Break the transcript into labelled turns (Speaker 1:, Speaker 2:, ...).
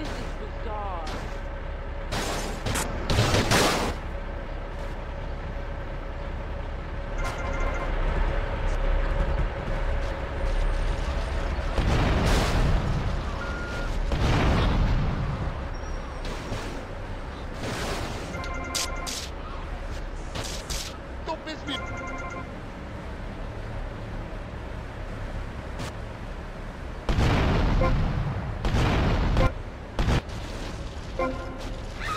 Speaker 1: This is bizarre.
Speaker 2: Thank